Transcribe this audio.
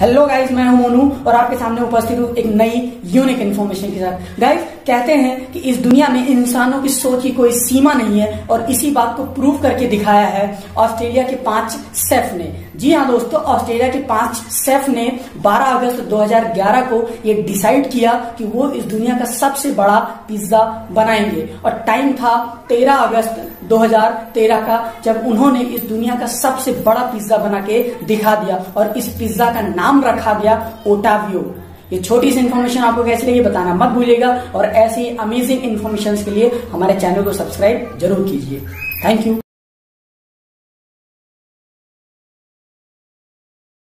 Hello guys मैं हूँ मोनू और आपके सामने उपस्थित हूँ एक नई यूनिक इन्फॉर्मेशन के साथ। गाइस कहते हैं कि इस दुनिया में इंसानों की सोच की कोई सीमा नहीं है और इसी बात को प्रूव करके दिखाया है ऑस्ट्रेलिया के पाँच सेफ़ ने। जी हाँ दोस्तों, ऑस्ट्रेलिया के पाँच सेफ़ ने 12 अगस्त 2011 को ये डिसाइड किया कि वो इस दुनिया का सबसे बड़ा पिज्जा बनाएँगे। और टाइम था 13 अगस्त 2013 का, जब उन्होंने इस दुनिया का सबसे बड़ा पिज्जा बना के दिखा दिया और इस पिज्जा का नाम रखा गया ओटावियो ये छोटी सी इन्फॉर्मेशन आपको कैसी लगी बताना मत भूलिएगा और ऐसी अमेजिंग इन्फॉर्मेशन के लिए हमारे चैनल को सब्सक्राइब ज़रूर कीजिए। Thank you